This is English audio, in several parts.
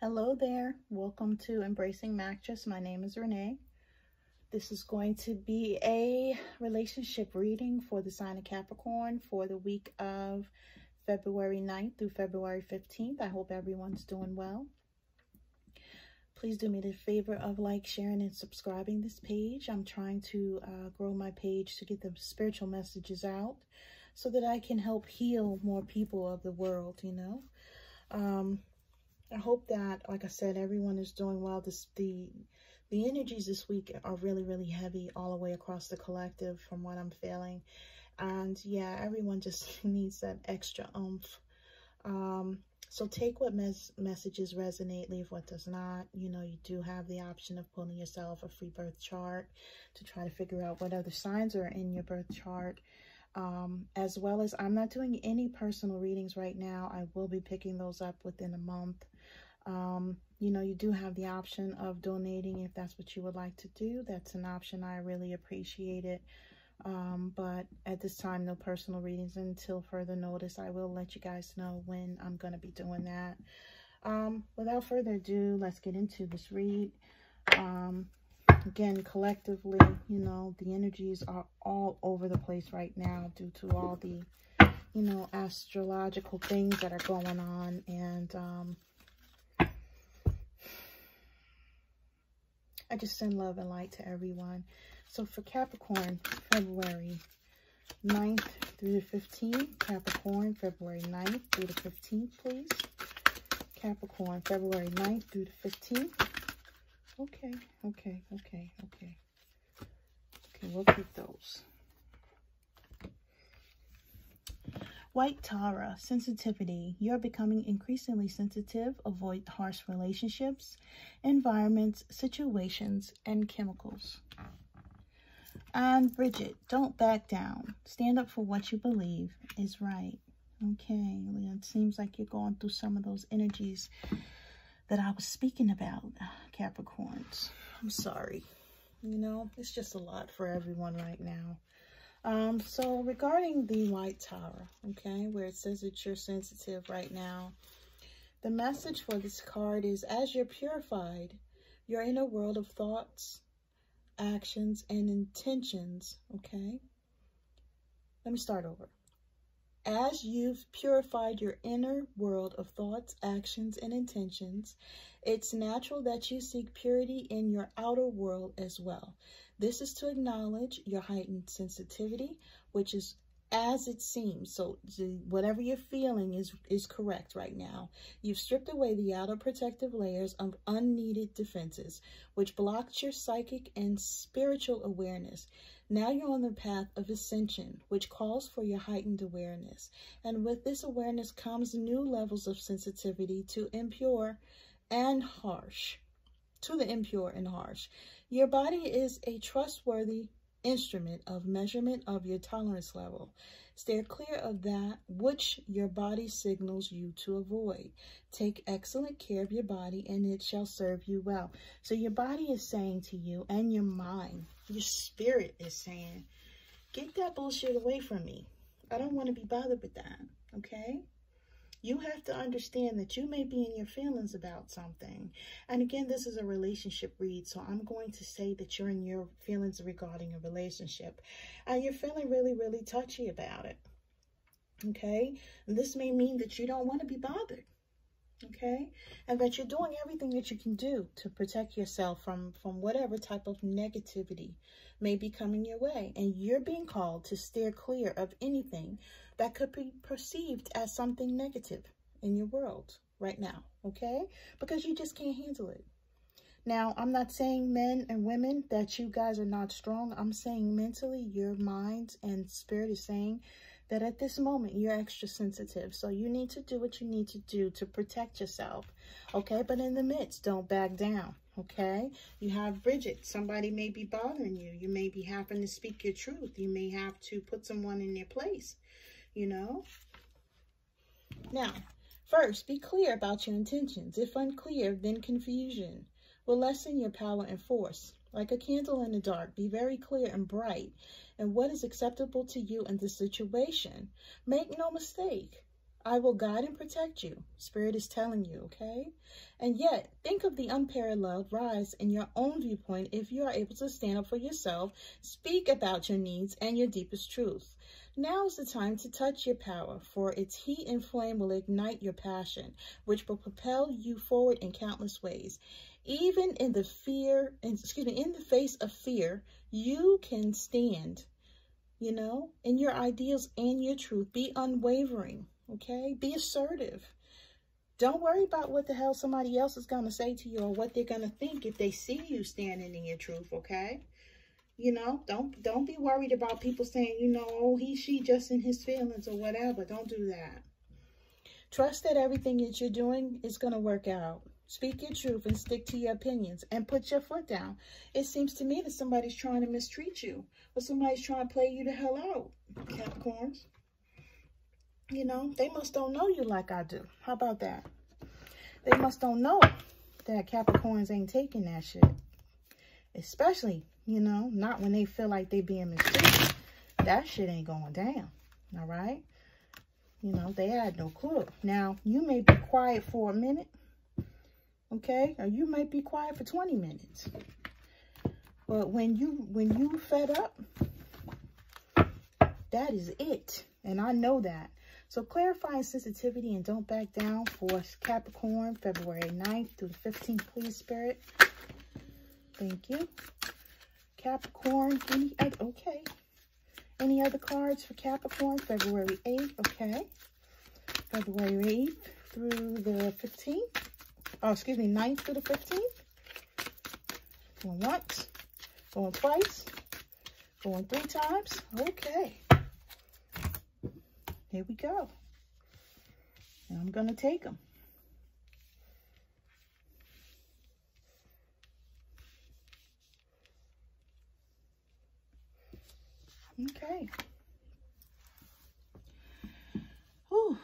Hello there. Welcome to Embracing Mactress. My name is Renee. This is going to be a relationship reading for the sign of Capricorn for the week of February 9th through February 15th. I hope everyone's doing well. Please do me the favor of like, sharing, and subscribing this page. I'm trying to uh, grow my page to get the spiritual messages out so that I can help heal more people of the world, you know. Um, I hope that, like I said, everyone is doing well. This, the the energies this week are really, really heavy all the way across the collective from what I'm feeling. And yeah, everyone just needs that extra oomph. Um, so take what mes messages resonate, leave what does not. You know, you do have the option of pulling yourself a free birth chart to try to figure out what other signs are in your birth chart. Um, as well as I'm not doing any personal readings right now. I will be picking those up within a month. Um, you know, you do have the option of donating if that's what you would like to do. That's an option. I really appreciate it. Um, but at this time, no personal readings until further notice. I will let you guys know when I'm going to be doing that. Um, without further ado, let's get into this read. Um, again, collectively, you know, the energies are all over the place right now due to all the, you know, astrological things that are going on. And, um, I just send love and light to everyone. So for Capricorn, February 9th through the 15th. Capricorn, February 9th through the 15th, please. Capricorn, February 9th through the 15th. Okay, okay, okay, okay. Okay, we'll keep those. White Tara, sensitivity. You're becoming increasingly sensitive. Avoid harsh relationships, environments, situations, and chemicals. And Bridget, don't back down. Stand up for what you believe is right. Okay, it seems like you're going through some of those energies that I was speaking about, Capricorns. I'm sorry. You know, it's just a lot for everyone right now. Um, so regarding the White Tara, okay, where it says that you're sensitive right now, the message for this card is as you're purified, you're in a world of thoughts, actions, and intentions, okay? Let me start over. As you've purified your inner world of thoughts, actions, and intentions, it's natural that you seek purity in your outer world as well. This is to acknowledge your heightened sensitivity, which is as it seems. So whatever you're feeling is, is correct right now. You've stripped away the outer protective layers of unneeded defenses, which blocked your psychic and spiritual awareness. Now you're on the path of ascension, which calls for your heightened awareness. And with this awareness comes new levels of sensitivity to impure and harsh, to the impure and harsh. Your body is a trustworthy instrument of measurement of your tolerance level. Steer clear of that which your body signals you to avoid. Take excellent care of your body and it shall serve you well. So your body is saying to you and your mind, your spirit is saying, get that bullshit away from me. I don't want to be bothered with that, okay? You have to understand that you may be in your feelings about something. And again, this is a relationship read, so I'm going to say that you're in your feelings regarding a relationship. And you're feeling really, really touchy about it. Okay? And this may mean that you don't want to be bothered. Okay? And that you're doing everything that you can do to protect yourself from, from whatever type of negativity may be coming your way. And you're being called to steer clear of anything that could be perceived as something negative in your world right now, okay? Because you just can't handle it. Now, I'm not saying men and women that you guys are not strong. I'm saying mentally, your mind and spirit is saying that at this moment, you're extra sensitive. So you need to do what you need to do to protect yourself, okay? But in the midst, don't back down, okay? You have Bridget. Somebody may be bothering you. You may be having to speak your truth. You may have to put someone in their place you know? Now, first, be clear about your intentions. If unclear, then confusion will lessen your power and force. Like a candle in the dark, be very clear and bright and what is acceptable to you in the situation. Make no mistake, I will guide and protect you. Spirit is telling you, okay? And yet, think of the unparalleled rise in your own viewpoint if you are able to stand up for yourself, speak about your needs and your deepest truth. Now is the time to touch your power, for its heat and flame will ignite your passion, which will propel you forward in countless ways. Even in the fear, excuse me, in the face of fear, you can stand, you know, in your ideals and your truth. Be unwavering okay? Be assertive. Don't worry about what the hell somebody else is going to say to you or what they're going to think if they see you standing in your truth, okay? You know, don't don't be worried about people saying, you know, oh, he, she just in his feelings or whatever. Don't do that. Trust that everything that you're doing is going to work out. Speak your truth and stick to your opinions and put your foot down. It seems to me that somebody's trying to mistreat you or somebody's trying to play you the hell out, Capricorns. You know, they must don't know you like I do. How about that? They must don't know that Capricorns ain't taking that shit. Especially, you know, not when they feel like they're being mistreated. That shit ain't going down. All right? You know, they had no clue. Now, you may be quiet for a minute. Okay? Or you might be quiet for 20 minutes. But when you when you fed up, that is it. And I know that. So clarifying sensitivity and don't back down for Capricorn, February 9th through the 15th, please, Spirit. Thank you. Capricorn, any, okay. Any other cards for Capricorn, February 8th, okay. February 8th through the 15th. Oh, excuse me, 9th through the 15th. Going once, going twice, going three times. Okay. Here we go. And I'm going to take them. Okay. Whew.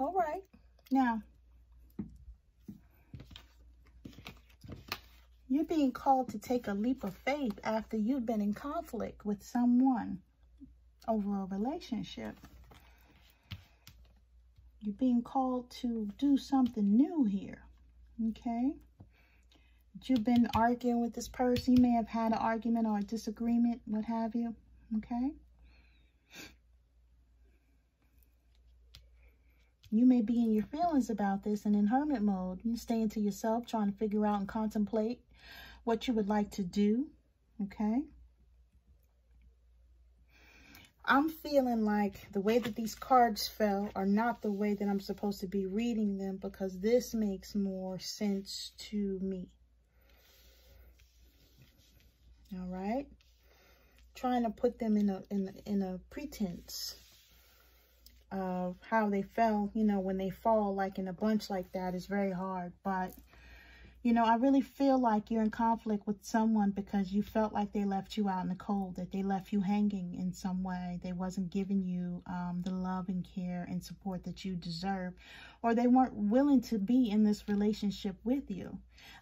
All right. Now, you're being called to take a leap of faith after you've been in conflict with someone over a relationship. You're being called to do something new here. Okay? You've been arguing with this person. You may have had an argument or a disagreement, what have you. Okay? You may be in your feelings about this and in hermit mode. You stay into yourself, trying to figure out and contemplate what you would like to do. Okay? I'm feeling like the way that these cards fell are not the way that I'm supposed to be reading them because this makes more sense to me. All right. Trying to put them in a in in a pretense of how they fell, you know, when they fall like in a bunch like that is very hard, but you know, I really feel like you're in conflict with someone because you felt like they left you out in the cold, that they left you hanging in some way. They wasn't giving you um, the love and care and support that you deserve, or they weren't willing to be in this relationship with you.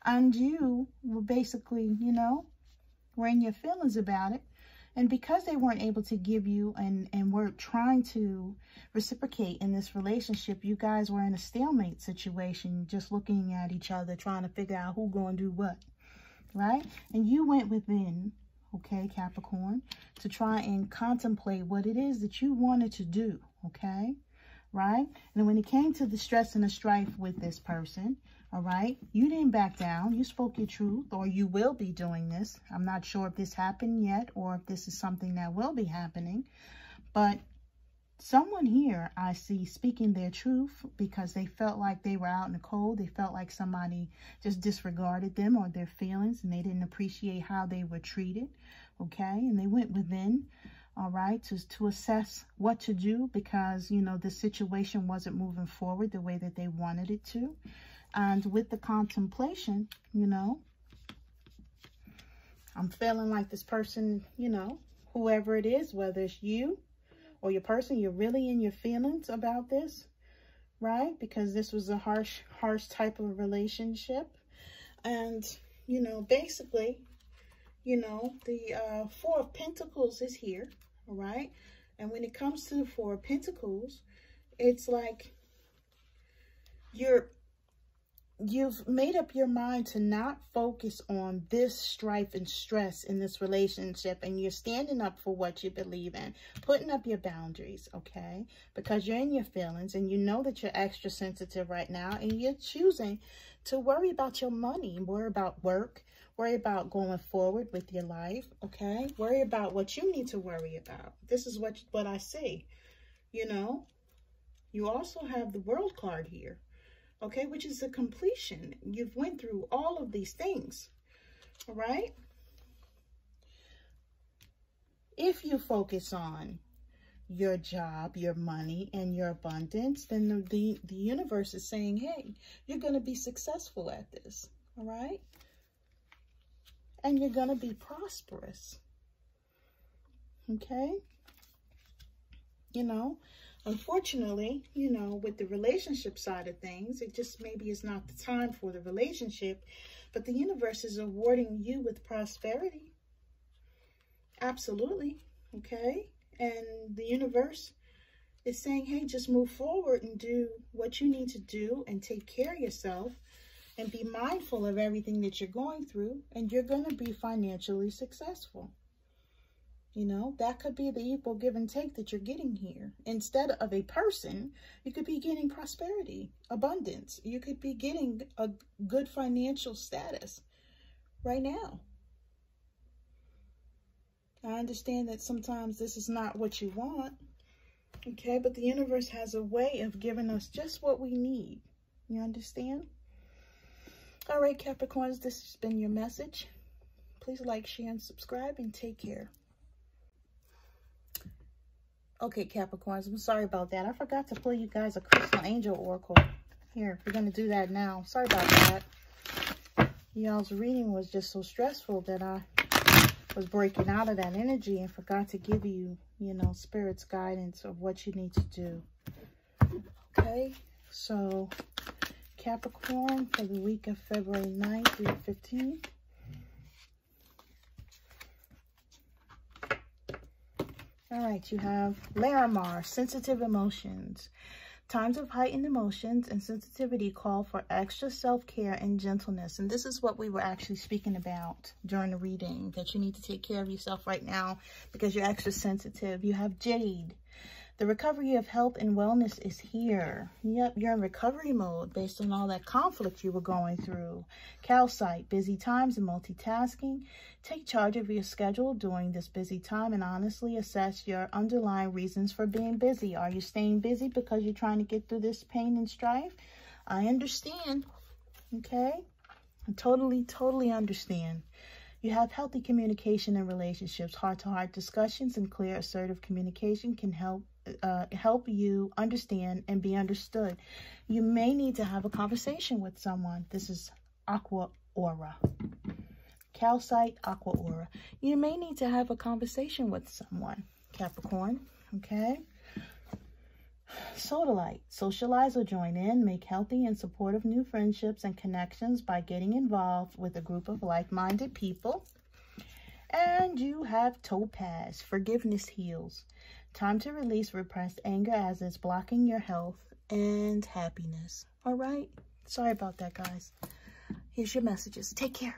And you were basically, you know, were in your feelings about it and because they weren't able to give you and, and were trying to reciprocate in this relationship, you guys were in a stalemate situation, just looking at each other, trying to figure out who going to do what, right? And you went within, okay, Capricorn, to try and contemplate what it is that you wanted to do, okay? Right? And when it came to the stress and the strife with this person, all right? You didn't back down. You spoke your truth, or you will be doing this. I'm not sure if this happened yet or if this is something that will be happening. But someone here I see speaking their truth because they felt like they were out in the cold. They felt like somebody just disregarded them or their feelings and they didn't appreciate how they were treated. Okay? And they went within all right, to, to assess what to do because, you know, the situation wasn't moving forward the way that they wanted it to. And with the contemplation, you know, I'm feeling like this person, you know, whoever it is, whether it's you or your person, you're really in your feelings about this, right? Because this was a harsh, harsh type of relationship. And, you know, basically, you know, the uh, Four of Pentacles is here, all right? And when it comes to the Four of Pentacles, it's like you're you've made up your mind to not focus on this strife and stress in this relationship and you're standing up for what you believe in putting up your boundaries okay? Because you're in your feelings and you know that you're extra sensitive right now and you're choosing to worry about your money worry about work worry about going forward with your life okay? Worry about what you need to worry about. This is what what i see you know? You also have the world card here okay, which is a completion. You've went through all of these things, all right? If you focus on your job, your money, and your abundance, then the, the, the universe is saying, hey, you're going to be successful at this, all right? And you're going to be prosperous, okay? You know, Unfortunately, you know, with the relationship side of things, it just maybe is not the time for the relationship, but the universe is awarding you with prosperity. Absolutely, okay? And the universe is saying, hey, just move forward and do what you need to do and take care of yourself and be mindful of everything that you're going through and you're going to be financially successful. You know, that could be the equal give and take that you're getting here. Instead of a person, you could be getting prosperity, abundance. You could be getting a good financial status right now. I understand that sometimes this is not what you want, okay? But the universe has a way of giving us just what we need. You understand? All right, Capricorns, this has been your message. Please like, share, and subscribe, and take care. Okay, Capricorns, I'm sorry about that. I forgot to pull you guys a Crystal Angel Oracle. Here, we're going to do that now. Sorry about that. Y'all's reading was just so stressful that I was breaking out of that energy and forgot to give you, you know, Spirit's guidance of what you need to do. Okay, so Capricorn for the week of February 9th through 15th. All right, you have Larimar, sensitive emotions. Times of heightened emotions and sensitivity call for extra self-care and gentleness. And this is what we were actually speaking about during the reading, that you need to take care of yourself right now because you're extra sensitive. You have Jade, the recovery of health and wellness is here. Yep, you're in recovery mode based on all that conflict you were going through. Calcite, busy times and multitasking. Take charge of your schedule during this busy time and honestly assess your underlying reasons for being busy. Are you staying busy because you're trying to get through this pain and strife? I understand, okay? I totally, totally understand. You have healthy communication and relationships. Heart-to-heart -heart discussions and clear, assertive communication can help uh, help you understand and be understood. You may need to have a conversation with someone. This is Aqua Aura. Calcite Aqua Aura. You may need to have a conversation with someone, Capricorn, okay? Sodalite. Socialize or join in. Make healthy and supportive new friendships and connections by getting involved with a group of like-minded people. And you have Topaz. Forgiveness heals. Time to release repressed anger as it's blocking your health and happiness. All right? Sorry about that, guys. Here's your messages. Take care.